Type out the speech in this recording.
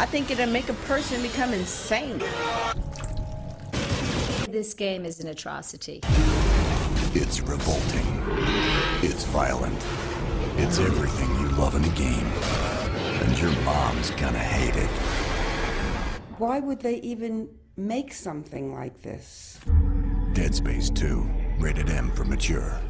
I think it'll make a person become insane. This game is an atrocity. It's revolting. It's violent. It's everything you love in a game. And your mom's gonna hate it. Why would they even make something like this? Dead Space 2. Rated M for mature.